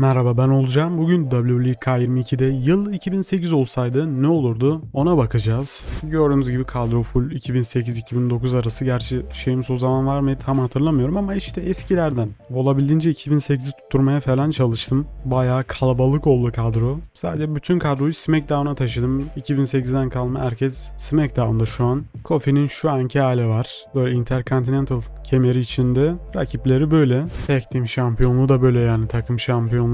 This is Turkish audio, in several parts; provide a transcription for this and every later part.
Merhaba ben olacağım. Bugün WWE K22'de yıl 2008 olsaydı ne olurdu ona bakacağız. Gördüğünüz gibi kadro full 2008-2009 arası. Gerçi şeyimiz o zaman var mı tam hatırlamıyorum ama işte eskilerden. Olabildiğince 2008'i tutturmaya falan çalıştım. Bayağı kalabalık oldu kadro. Sadece bütün kadroyu SmackDown'a taşıdım. 2008'den kalma herkes SmackDown'da şu an. Kofi'nin şu anki hali var. Böyle Intercontinental kemeri içinde. Rakipleri böyle. Tag Team şampiyonluğu da böyle yani takım şampiyonluğu.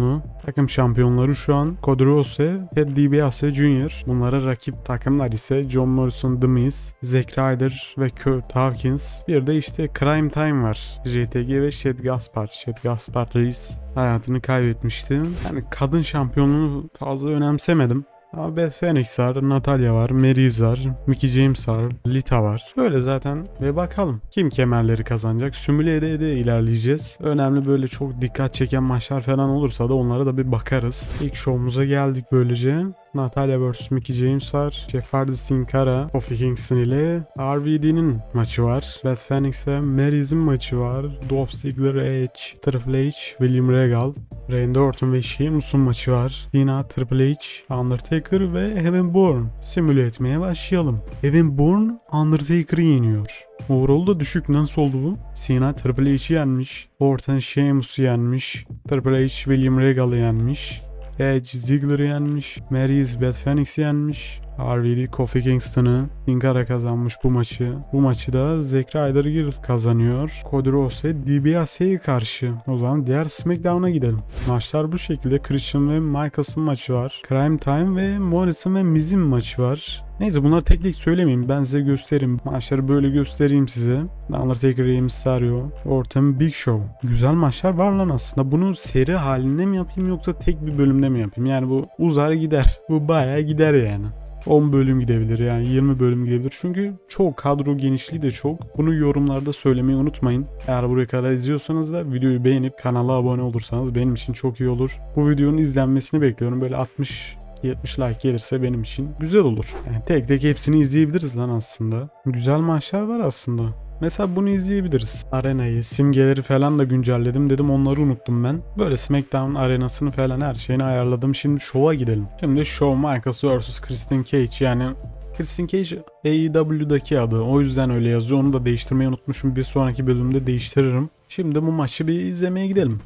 Takım şampiyonları şu an ve Ted DiBiase Jr. Bunlara rakip takımlar ise John Morrison, The Miz, Zack Ryder ve Kurt Hawkins. Bir de işte Crime Time var. JTG ve Shad Gaspard. Shad Gaspard reis hayatını kaybetmişti. Yani kadın şampiyonluğunu fazla önemsemedim. Beth Phoenix var, Natalia var, Maryz var, Mickey James var, Lita var. Böyle zaten ve bakalım kim kemerleri kazanacak. Sümüle ede ede ilerleyeceğiz. Önemli böyle çok dikkat çeken maçlar falan olursa da onlara da bir bakarız. İlk şovumuza geldik böylece. Natalia vs. Mickey James var. Jeff Hardy Sin Cara, Kofi Kingston ile RVD'nin maçı var. Beth Phoenix ve Maryz'in maçı var. Dolph Ziggler, Edge, Triple H, William Regal, Randy Orton ve Sheamus'un maçı var. Cena, Triple H, Undertaker ve Evan Bourne. Simüle etmeye başlayalım. Evan Bourne Undertaker'ı yeniyor. Overall da düşük nasıl oldu bu? Cena Triple H'i yenmiş. Orton Sheamus'u yenmiş. Triple H William Regal'ı yenmiş. Edge Ziggler'ı yenmiş. Maryz Beth Phoenix'i yenmiş. RVD Kofi Kingston'ı Inkara kazanmış bu maçı. Bu maçı da Zack Ryder kazanıyor. Cody Rhodes'e DiBiase'ye karşı. O zaman diğer SmackDown'a gidelim. Maçlar bu şekilde. Christian ve Michaels'ın maçı var. Crime Time ve Morrison ve Miz'in maçı var. Neyse bunları tek tek söylemeyeyim. Ben size göstereyim. Maçları böyle göstereyim size. Undertaker, Rey Mysterio, Orton, Big Show. Güzel maçlar var lan aslında. Bunu seri halinde mi yapayım yoksa tek bir bölümde mi yapayım? Yani bu uzar gider. Bu bayağı gider yani. 10 bölüm gidebilir yani 20 bölüm gidebilir. Çünkü çok kadro genişliği de çok. Bunu yorumlarda söylemeyi unutmayın. Eğer buraya kadar izliyorsanız da videoyu beğenip kanala abone olursanız benim için çok iyi olur. Bu videonun izlenmesini bekliyorum. Böyle 60 70 like gelirse benim için güzel olur. Yani tek tek hepsini izleyebiliriz lan aslında. Güzel maçlar var aslında. Mesela bunu izleyebiliriz. Arenayı, simgeleri falan da güncelledim. Dedim onları unuttum ben. Böyle SmackDown arenasını falan her şeyini ayarladım. Şimdi show'a gidelim. Şimdi Shawn Michaels vs. Christian Cage yani Christian Cage AEW'daki adı. O yüzden öyle yazıyor. Onu da değiştirmeyi unutmuşum. Bir sonraki bölümde değiştiririm. Şimdi bu maçı bir izlemeye gidelim.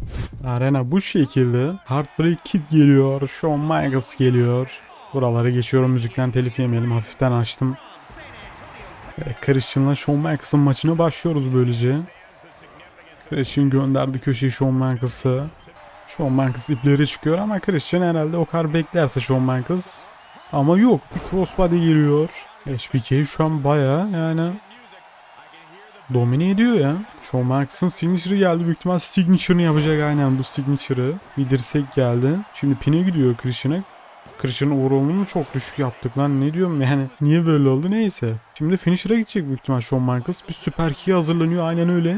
Arena bu şekilde. Heartbreak Kid geliyor. Shawn Michaels geliyor. Buraları geçiyorum. Müzikten telif yemeyelim. Hafiften açtım. Christian'la Shawn Michaels'ın maçına başlıyoruz böylece. Christian gönderdi köşeyi Shawn Michaels'ı. Shawn Michaels ipleri çıkıyor ama Christian herhalde o kadar beklerse Shawn Michaels. Ama yok bir crossbody geliyor. HBK şu an baya yani domine ediyor ya. Shawn Michaels'ın signature'ı geldi. Büyük ihtimal signature'ını yapacak aynen bu signature'ı. Bir dirsek geldi. Şimdi pine gidiyor Christian'a. Christian'ın overall'unu mu çok düşük yaptık lan ne diyorum yani niye böyle oldu neyse. Şimdi finisher'a gidecek büyük ihtimal Shawn Michaels. Bir süper kick'e hazırlanıyor aynen öyle.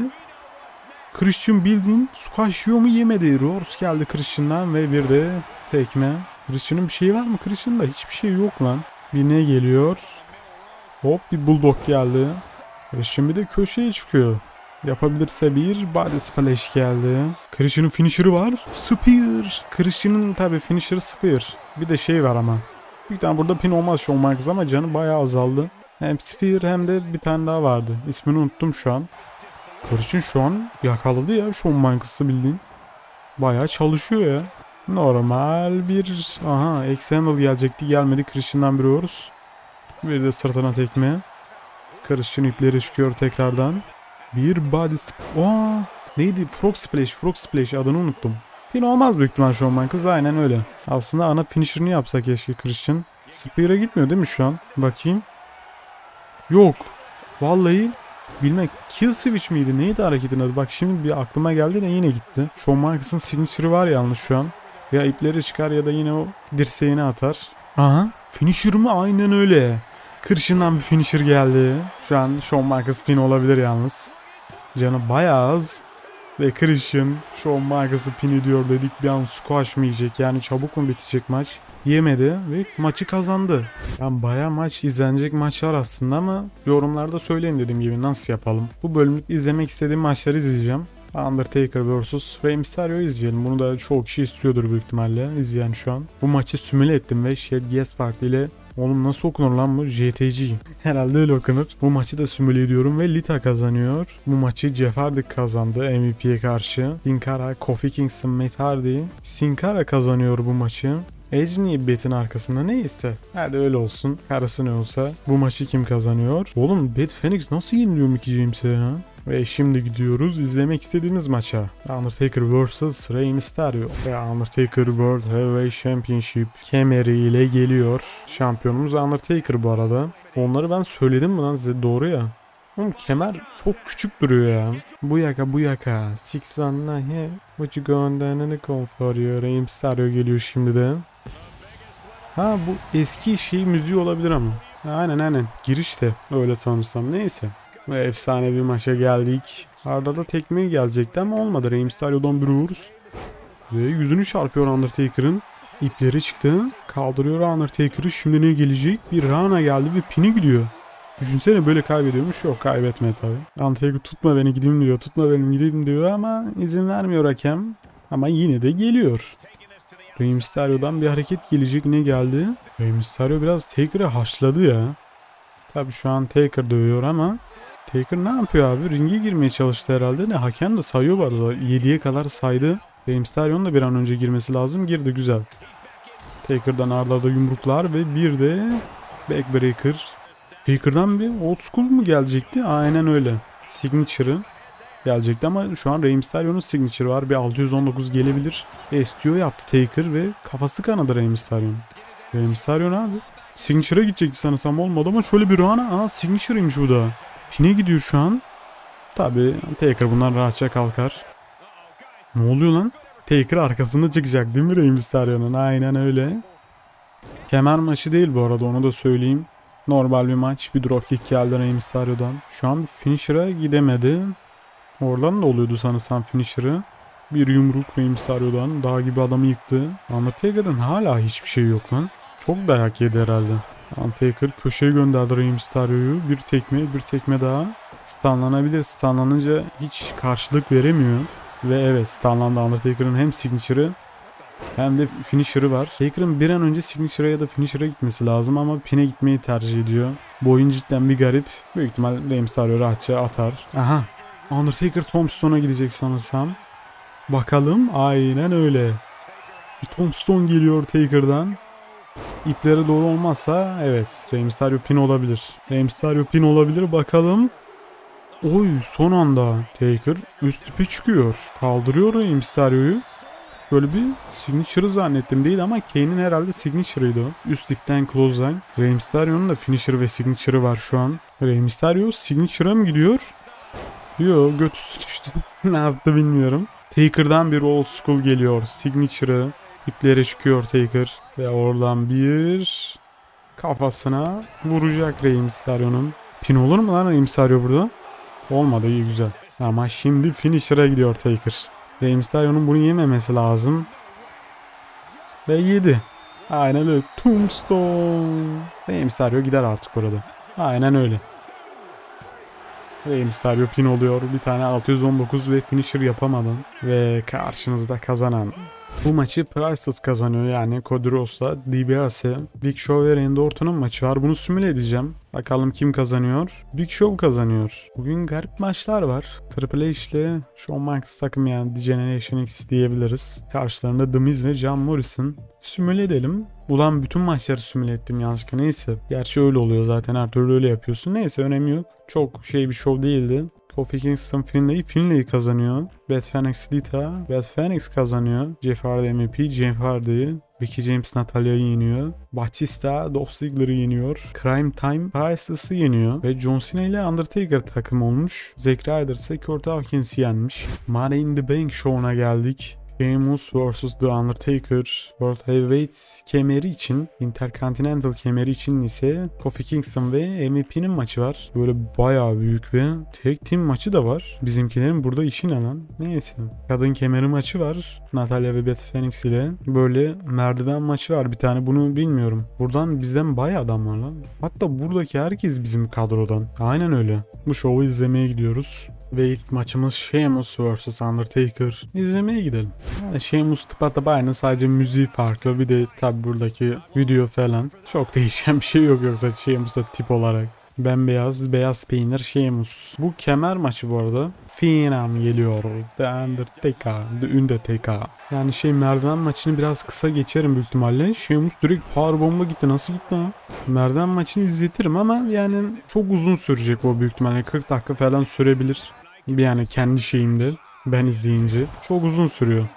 Christian bildiğin squash yiyor mu yemedi. Roars geldi Christian'dan ve bir de tekme. Christian'ın bir şeyi var mı? Christian'da hiçbir şey yok lan. Bir ne geliyor? Hop bir bulldog geldi. Christian bir de köşeye çıkıyor. Yapabilirse bir body splash geldi. Christian'ın finisher'ı var. Spear. Christian'ın tabi finisher'ı Spear. Bir de şey var ama. Bir tane burada pin olmaz Shawn Michaels ama canı bayağı azaldı. Hem Spear hem de bir tane daha vardı. İsmini unuttum şu an. Christian şu an yakaladı ya Shawn Michaels'ı bildiğin. Bayağı çalışıyor ya. Normal bir... Aha X-Handle gelecekti gelmedi. Christian'dan biliyoruz. Bir de sırtına tekme. Christian ipleri çıkıyor tekrardan. Bir body... Aa, neydi? Frog Splash. Frog Splash adını unuttum. Pin olmaz büyük ihtimal Shawn Michaels aynen öyle. Aslında ana finisher'ını yapsa keşke Christian. Spear'a gitmiyor değil mi şu an? Bakayım. Yok. Vallahi bilmek kill switch miydi? Neydi hareketin adı? Bak şimdi bir aklıma geldi de yine gitti. Shawn Michaels'ın signature'ı var yalnız şu an. Ya ipleri çıkar ya da yine o dirseğini atar. Aha. Finisher mı? Aynen öyle. Christian'dan bir finisher geldi. Şu an Shawn Michaels pin olabilir yalnız. Canı bayağı az. Ve Christian Shawn Michaels'ı pin ediyor dedik bir an squash mı yiyecek yani çabuk mu bitecek maç? Yemedi ve maçı kazandı. Yani bayağı maç izlenecek maçlar aslında ama yorumlarda söyleyin dediğim gibi nasıl yapalım. Bu bölümlük izlemek istediğim maçları izleyeceğim. Undertaker vs. Rey Mysterio izleyelim. Bunu da çoğu kişi istiyordur büyük ihtimalle izleyen şu an. Bu maçı simüle ettim ve Shed Guest Party ile Oğlum nasıl okunur lan bu? JTG. Herhalde öyle okunur. Bu maçı da simüle ediyorum ve Lita kazanıyor. Bu maçı Jeff Hardy kazandı MVP'ye karşı. Sin Cara, Kofi Kingston, Matt Hardy. Sin Cara kazanıyor bu maçı. Edge niye Bet'in arkasında neyse. Hadi öyle olsun. Karısı ne olsa. Bu maçı kim kazanıyor? Oğlum Bet Phoenix nasıl yeniliyor Mickey James'e ya? Ve şimdi gidiyoruz izlemek istediğimiz maça. Undertaker vs. Rey Mysterio. Ve Undertaker World Heavyweight Championship kemeriyle geliyor. Şampiyonumuz Undertaker bu arada. Onları ben söyledim mi lan size doğru ya. Oğlum kemer çok küçük duruyor ya. Bu yaka bu yaka. Six here. What you going down in the for you? Rey Mysterio geliyor şimdi de. Ha bu eski şey müziği olabilir ama. Aynen aynen. Girişte öyle sanırsam. Neyse. Ve efsane bir maça geldik. Arda da tekmeye gelecekti ama olmadı. Mysterio'dan bir vuruz. Ve yüzünü çarpıyor Undertaker'ın. İpleri çıktı. Kaldırıyor Undertaker'ı. Şimdi ne gelecek? Bir Rana geldi ve pini gidiyor. Düşünsene böyle kaybediyormuş. Yok kaybetme tabi. Undertaker tutma beni gideyim diyor. Tutma benim gideyim diyor ama izin vermiyor hakem. Ama yine de geliyor. Rey Mysterio'dan bir hareket gelecek ne geldi? Rey Mysterio biraz Taker'ı haşladı ya. Tabi şu an Taker dövüyor ama Taker ne yapıyor abi? Ringe girmeye çalıştı herhalde. Ne hakem de sayıyor bu arada. 7'ye kadar saydı. Rey Mysterio'nun da bir an önce girmesi lazım. Girdi güzel. Taker'dan arlarda yumruklar ve bir de Backbreaker. Taker'dan bir old school mu gelecekti? Aynen öyle. Signature'ı gelecekti ama şu an Rey Mysterio'nun signature var. Bir 619 gelebilir. STO yaptı Taker ve kafası kanadı Rey Mysterio'nun. Rey Mysterio abi? Signature'a gidecekti sanırsam olmadı ama şöyle bir ana. Aa Signature'ıymış bu da. Pine gidiyor şu an. Tabi Taker bundan rahatça kalkar. Ne oluyor lan? Taker arkasında çıkacak değil mi Rey Mysterio'nun? Aynen öyle. Kemer maçı değil bu arada onu da söyleyeyim. Normal bir maç. Bir dropkick geldi Rey Mysterio'dan. Şu an finisher'a gidemedi. Oradan da oluyordu sanırsam finisher'ı. Bir yumruk Rey Mysterio'dan. Dağ gibi adamı yıktı. Undertaker'ın hala hiçbir şey yok lan. Çok dayak yedi herhalde. Undertaker köşeye gönderdi Rey Mysterio'yu. Bir tekme, bir tekme daha. Stunlanabilir. Stunlanınca hiç karşılık veremiyor. Ve evet stunlandı Undertaker'ın hem signature'ı hem de finisher'ı var. Taker'ın bir an önce signature'a ya da finisher'a gitmesi lazım ama pin'e gitmeyi tercih ediyor. Bu oyun cidden bir garip. Büyük ihtimal Rey Mysterio rahatça atar. Aha. Undertaker Tombstone'a gidecek sanırsam. Bakalım. Aynen öyle. Bir Tombstone geliyor Taker'dan. İplere doğru olmazsa evet Rey Mysterio pin olabilir. Rey Mysterio pin olabilir bakalım. Oy son anda Taker üst tipe çıkıyor. Kaldırıyor Rey Mysterio'yu. Böyle bir signature zannettim değil ama Kane'in herhalde signature'ıydı. Üst dipten clothesline. Rey Mysterio'nun da finisher ve signature'ı var şu an. Rey Mysterio signature'a mı gidiyor? Yo göt üstü düştü. ne yaptı bilmiyorum. Taker'dan bir old school geliyor. Signature'ı. İplere çıkıyor Taker. Ve oradan bir kafasına vuracak Rey Mysterio'nun. Pin olur mu lan Rey Mysterio burada? Olmadı iyi güzel. Ama şimdi finisher'a gidiyor Taker. Rey Mysterio'nun bunu yememesi lazım. Ve yedi. Aynen öyle. Tombstone. Rey Mysterio gider artık burada. Aynen öyle. Rey Mysterio pin oluyor. Bir tane 619 ve finisher yapamadan. Ve karşınızda kazanan bu maçı Priceless kazanıyor yani Cody Rhodes'la DiBiase. Big Show ve Randy Orton'un maçı var. Bunu simüle edeceğim. Bakalım kim kazanıyor? Big Show kazanıyor. Bugün garip maçlar var. Triple H ile Shawn Michaels takım yani The Generation X diyebiliriz. Karşılarında The Miz ve John Morrison. Simüle edelim. Ulan bütün maçları simüle ettim yanlışlıkla. Neyse. Gerçi öyle oluyor zaten her türlü öyle yapıyorsun. Neyse önemi yok. Çok şey bir show değildi. Kofi Kingston Finlay, Finlay kazanıyor. Beth Phoenix Lita, Beth Phoenix kazanıyor. Jeff Hardy MVP, Jeff Hardy'yi. Becky James Natalia'yı yeniyor. Batista Dolph Ziggler'ı yeniyor. Crime Time Priceless'ı yeniyor. Ve John Cena ile Undertaker takım olmuş. Zack Ryder ise Kurt Hawkins'i yenmiş. Money in the Bank show'una geldik. Sheamus vs. The Undertaker World Heavyweight kemeri için Intercontinental kemeri için ise Kofi Kingston ve MVP'nin maçı var. Böyle bayağı büyük bir tek team maçı da var. Bizimkilerin burada işi ne lan? Neyse. Kadın kemeri maçı var. Natalia ve Beth Phoenix ile. Böyle merdiven maçı var bir tane bunu bilmiyorum. Buradan bizden bayağı adam var lan. Hatta buradaki herkes bizim kadrodan. Aynen öyle. Bu şovu izlemeye gidiyoruz. Ve ilk maçımız Sheamus vs Undertaker. İzlemeye gidelim. Yani Sheamus tıpatıp aynı sadece müziği farklı. Bir de tabi buradaki video falan. Çok değişen bir şey yok yoksa Sheamus'ta tip olarak. Bembeyaz, beyaz peynir Sheamus. Bu kemer maçı bu arada. Phenom geliyor. The Undertaker. The Undertaker. Yani şey merdiven maçını biraz kısa geçerim büyük ihtimalle. Sheamus direkt powerbomba gitti. Nasıl gitti ha? Merdiven maçını izletirim ama yani çok uzun sürecek o büyük ihtimalle. 40 dakika falan sürebilir. Yani kendi şeyimde. Ben izleyince. Çok uzun sürüyor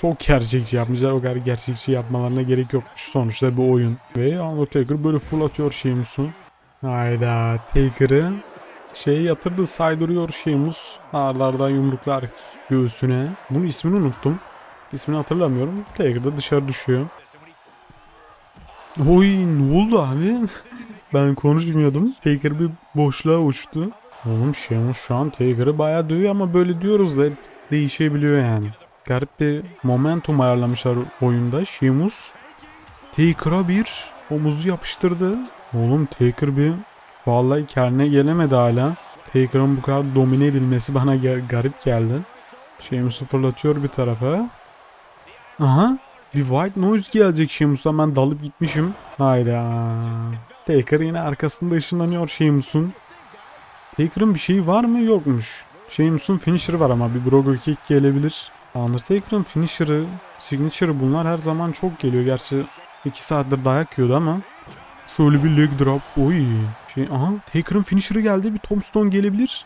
çok gerçekçi yapmışlar. O kadar gerçekçi yapmalarına gerek yokmuş. Sonuçta bir oyun. Ve Undertaker böyle fırlatıyor Sheamus'u. Hayda Taker'ı şey yatırdı saydırıyor Sheamus. Ağırlardan yumruklar göğsüne. Bunun ismini unuttum. İsmini hatırlamıyorum. Taker da dışarı düşüyor. Oy ne oldu abi? ben konuşmuyordum. Taker bir boşluğa uçtu. Oğlum Sheamus şu an Taker'ı bayağı dövüyor ama böyle diyoruz da değişebiliyor yani. Garip bir momentum ayarlamışlar oyunda. Sheamus Taker'a bir omuzu yapıştırdı. Oğlum Taker bir vallahi kendine gelemedi hala. Taker'ın bu kadar domine edilmesi bana garip geldi. Sheamus'u fırlatıyor bir tarafa. Aha bir white noise gelecek Sheamus'tan ben dalıp gitmişim. Hayda. Taker yine arkasında ışınlanıyor Sheamus'un. Taker'ın bir şeyi var mı yokmuş. Sheamus'un finisher'ı var ama bir Brogo kick gelebilir. Undertaker'ın finisher'ı, signature'ı bunlar her zaman çok geliyor. Gerçi 2 saattir dayak yiyordu ama Şöyle bir leg drop. Oy. Şey, aha Taker'ın finisher'ı geldi. Bir tombstone gelebilir.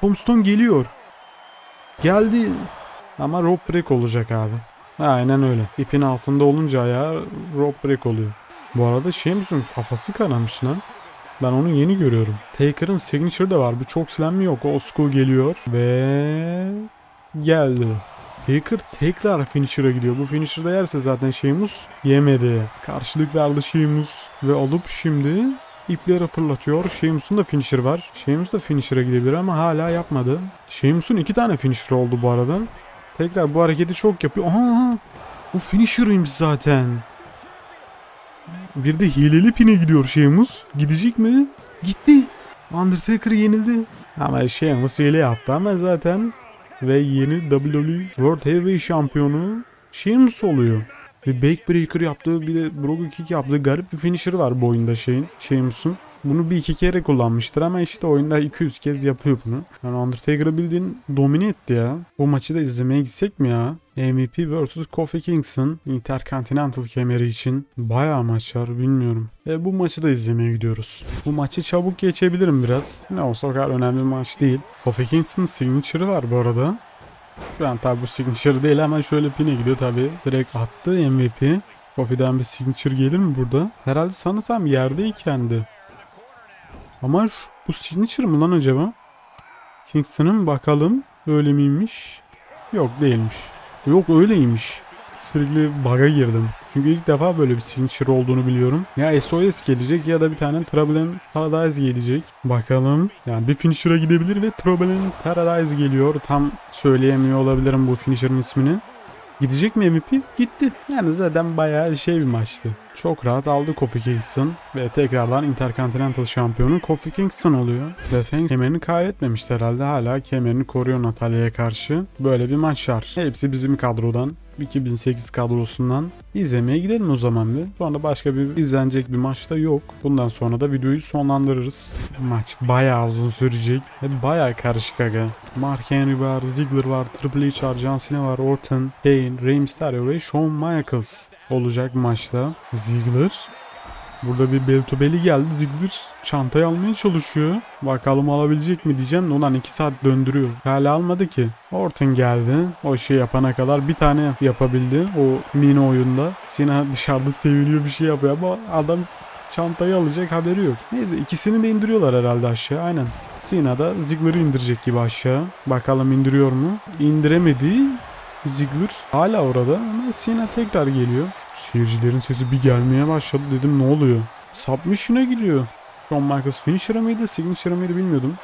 Tombstone geliyor. Geldi. Ama rope break olacak abi. Aynen öyle. İpin altında olunca ayağı rope break oluyor. Bu arada misin kafası kanamış lan. Ben onu yeni görüyorum. Taker'ın signature de var. Bir çok slam yok. O school geliyor. Ve geldi. Taker tekrar finisher'a gidiyor. Bu finisher'da yerse zaten Sheamus yemedi. Karşılık verdi Sheamus ve alıp şimdi ipleri fırlatıyor. Sheamus'un da finisher var. Sheamus da finisher'a gidebilir ama hala yapmadı. Sheamus'un iki tane finisher oldu bu arada. Tekrar bu hareketi çok yapıyor. Aha! Bu finisher'ıymış zaten. Bir de hileli pine gidiyor Sheamus. Gidecek mi? Gitti. Undertaker yenildi. Ama Sheamus hile yaptı ama zaten ve yeni WWE World Heavyweight şampiyonu Sheamus oluyor. Bir backbreaker yaptığı bir de Brogue Kick yaptığı garip bir finisher var bu oyunda şeyin Sheamus'un. Bunu bir iki kere kullanmıştır ama işte oyunda 200 kez yapıyor bunu. Yani Undertaker'ı bildiğin domine etti ya. Bu maçı da izlemeye gitsek mi ya? MVP vs Kofi Kingston Intercontinental kemeri için bayağı maç var bilmiyorum. E bu maçı da izlemeye gidiyoruz. Bu maçı çabuk geçebilirim biraz. Ne olsa o kadar önemli bir maç değil. Kofi Kingston signature'ı var bu arada. Şu an tabi bu signature değil ama şöyle pine gidiyor tabi. Direkt attı MVP. Kofi'den bir signature gelir mi burada? Herhalde sanırsam yerdeyken de. Ama bu signature mı lan acaba? Kingston'ın bakalım. Öyle miymiş? Yok değilmiş. Yok öyleymiş. Sürekli bug'a girdim. Çünkü ilk defa böyle bir signature olduğunu biliyorum. Ya SOS gelecek ya da bir tane Trouble in Paradise gelecek. Bakalım. Yani bir finisher'a gidebilir ve Trouble in Paradise geliyor. Tam söyleyemiyor olabilirim bu finisher'ın ismini. Gidecek mi MVP? Gitti. Yani zaten bayağı şey bir maçtı. Çok rahat aldı Kofi Kingston ve tekrardan Intercontinental şampiyonu Kofi Kingston oluyor. Ve Feng kemerini kaybetmemişti herhalde. Hala kemerini koruyor Natalya'ya karşı. Böyle bir maç var. Hepsi bizim kadrodan. 2008 kadrosundan izlemeye gidelim o zaman bir. Sonra başka bir izlenecek bir maç da yok. Bundan sonra da videoyu sonlandırırız. Maç bayağı uzun sürecek bayağı karışık aga. Mark Henry var, Ziggler var, Triple H var, John Cena var, Orton, Kane, Rey Mysterio ve Shawn Michaels olacak maçta. Ziggler Burada bir Beltobeli geldi. Ziggler çantayı almaya çalışıyor. Bakalım alabilecek mi diyeceğim ondan 2 saat döndürüyor. Hala almadı ki. Orton geldi. O şey yapana kadar bir tane yapabildi. O mini oyunda. Sina dışarıda seviniyor bir şey yapıyor ama adam çantayı alacak haberi yok. Neyse ikisini de indiriyorlar herhalde aşağı. Aynen. Sina da Ziggler'ı indirecek gibi aşağı. Bakalım indiriyor mu? İndiremedi. Ziggler hala orada ama Sina tekrar geliyor. Seyircilerin sesi bir gelmeye başladı. Dedim ne oluyor? Submission'a gidiyor. Shawn Michaels finisher'a mıydı, signature mıydı bilmiyordum.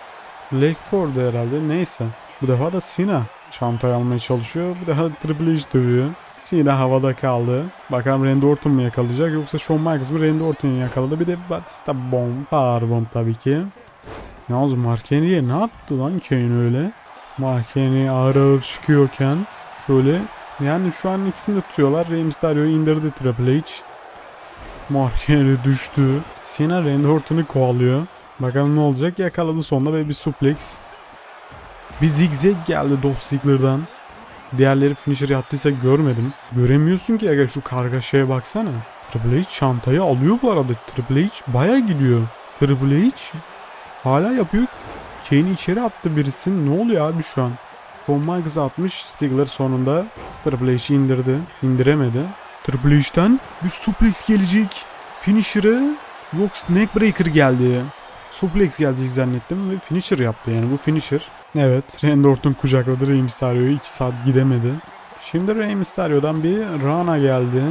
Ford herhalde. Neyse. Bu defa da Cena çantayı almaya çalışıyor. Bu defa Triple H dövüyor. Cena havada kaldı. Bakalım Randy Orton mu yakalayacak yoksa Shawn Michaels mı Randy Orton'u yakaladı. Bir de Batista bomb. Power bomb tabii ki. Yalnız Mark Henry'e ne yaptı lan Kane öyle? Mark Henry ağır ağır çıkıyorken şöyle yani şu an ikisini de tutuyorlar. Rey Mysterio'yu indirdi Triple H. Mark Henry düştü. Cena Randy Orton'u kovalıyor. Bakalım ne olacak. Yakaladı sonunda ve bir suplex. Bir zigzag geldi Dolph Ziggler'dan. Diğerleri finisher yaptıysa görmedim. Göremiyorsun ki aga şu kargaşaya baksana. Triple H çantayı alıyor bu arada. Triple H baya gidiyor. Triple H hala yapıyor. Kane'i içeri attı birisi. Ne oluyor abi şu an? Shawn Michaels atmış. Ziggler sonunda Triple H'i indirdi. İndiremedi. Triple H'ten bir suplex gelecek. Finisher'ı yok neckbreaker geldi. Suplex gelecek zannettim ve finisher yaptı yani bu finisher. Evet Randy Orton kucakladı Rey Mysterio'yu 2 saat gidemedi. Şimdi Rey Mysterio'dan bir Rana geldi.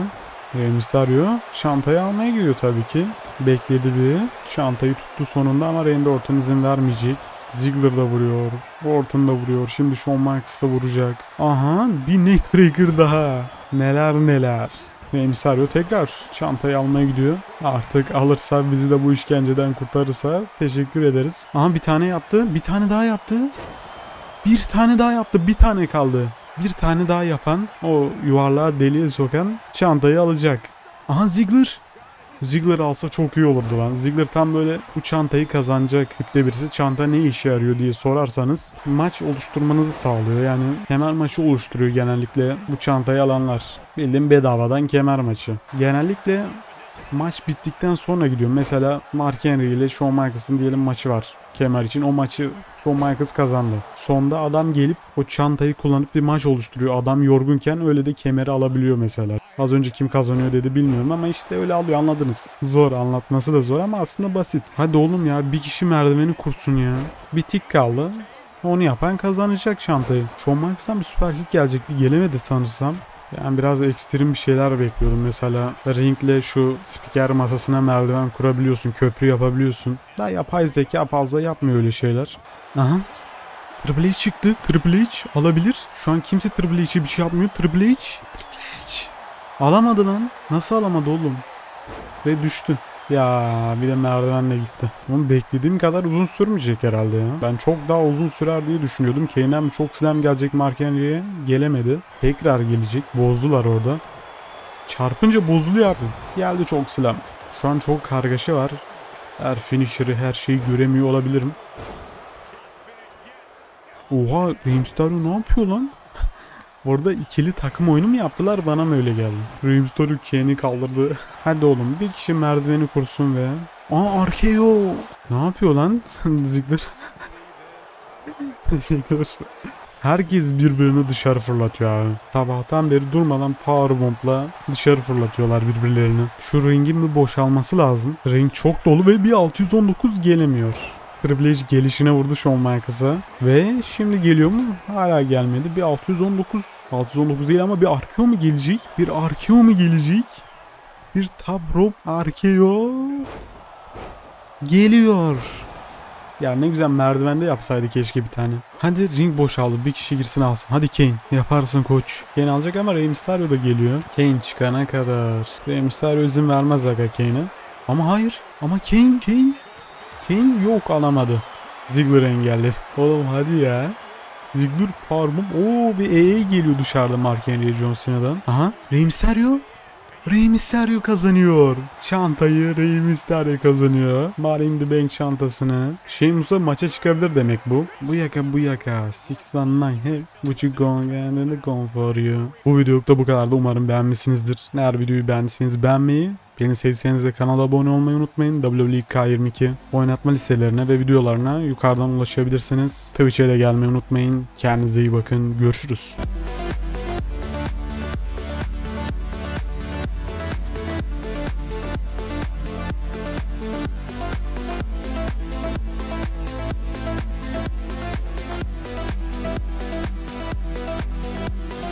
Rey Mysterio çantayı almaya gidiyor tabii ki. Bekledi bir. Çantayı tuttu sonunda ama Randy Orton izin vermeyecek. Ziggler da vuruyor. Orton da vuruyor. Şimdi Shawn Michaels da vuracak. Aha bir neckbreaker daha. Neler neler. Rey Mysterio tekrar çantayı almaya gidiyor. Artık alırsa bizi de bu işkenceden kurtarırsa teşekkür ederiz. Aha bir tane yaptı. Bir tane daha yaptı. Bir tane daha yaptı. Bir tane kaldı. Bir tane daha yapan o yuvarlağı deliğe sokan çantayı alacak. Aha Ziggler. Ziggler alsa çok iyi olurdu lan. Ziggler tam böyle bu çantayı kazanacak tipte birisi. Çanta ne işe yarıyor diye sorarsanız maç oluşturmanızı sağlıyor. Yani kemer maçı oluşturuyor genellikle bu çantayı alanlar. Bildiğin bedavadan kemer maçı. Genellikle maç bittikten sonra gidiyor. Mesela Mark Henry ile Shawn Michaels'ın diyelim maçı var kemer için. O maçı Shawn Michaels kazandı. Sonda adam gelip o çantayı kullanıp bir maç oluşturuyor. Adam yorgunken öyle de kemeri alabiliyor mesela. Az önce kim kazanıyor dedi bilmiyorum ama işte öyle alıyor anladınız. Zor anlatması da zor ama aslında basit. Hadi oğlum ya bir kişi merdiveni kursun ya. Bir tik kaldı. Onu yapan kazanacak çantayı. Shawn Michaels'tan bir süper kick gelecekti. Gelemedi sanırsam. Ben biraz ekstrem bir şeyler bekliyordum. Mesela ringle şu spiker masasına merdiven kurabiliyorsun, köprü yapabiliyorsun. Daha yapay zeka fazla yapmıyor öyle şeyler. Aha. Triple H çıktı. Triple H alabilir. Şu an kimse Triple H'e bir şey yapmıyor. Triple H. Triple H. Alamadı lan. Nasıl alamadı oğlum? Ve düştü. Ya bir de merdivenle gitti. Ama beklediğim kadar uzun sürmeyecek herhalde ya. Ben çok daha uzun sürer diye düşünüyordum. Kane'den çok slam gelecek Mark Henry'e gelemedi. Tekrar gelecek. Bozdular orada. Çarpınca bozuluyor abi. Geldi çok slam. Şu an çok kargaşa var. Her finisher'ı her şeyi göremiyor olabilirim. Oha Rey ne yapıyor lan? Orada ikili takım oyunu mu yaptılar bana mı öyle geldi? Rey Mysterio Kane'i kaldırdı. Hadi oğlum bir kişi merdiveni kursun ve... Aa RKO! Ne yapıyor lan Ziggler? Ziggler. Herkes birbirini dışarı fırlatıyor abi. Sabahtan beri durmadan powerbomb'la dışarı fırlatıyorlar birbirlerini. Şu ringin bir boşalması lazım. Ring çok dolu ve bir 619 gelemiyor. Triple H gelişine vurdu Shawn Michaels'a. Ve şimdi geliyor mu? Hala gelmedi. Bir 619. 619 değil ama bir RKO mu gelecek? Bir RKO mu gelecek? Bir top rope RKO. Geliyor. Ya ne güzel merdivende yapsaydı keşke bir tane. Hadi ring boşaldı. Bir kişi girsin alsın. Hadi Kane. Yaparsın koç. Kane alacak ama Rey Mysterio da geliyor. Kane çıkana kadar. Rey Mysterio izin vermez aga Kane'e. Ama hayır. Ama Kane, Kane. Kane yok alamadı. Ziggler engelledi. Oğlum hadi ya. Ziggler parmum. Oo bir EE geliyor dışarıda Mark Henry John Cena'dan. Aha. Rey Mysterio. Rey Mysterio kazanıyor. Çantayı Rey Mysterio kazanıyor. Money the Bank çantasını. Sheamus'a maça çıkabilir demek bu. Bu yaka bu yaka. 619 hey. What you going and the gone. Bu video da bu kadar da umarım beğenmişsinizdir. Eğer videoyu beğendiyseniz beğenmeyi, Beni sevseniz de kanala abone olmayı unutmayın. WWE K22 oynatma listelerine ve videolarına yukarıdan ulaşabilirsiniz. Twitch'e de gelmeyi unutmayın. Kendinize iyi bakın. Görüşürüz.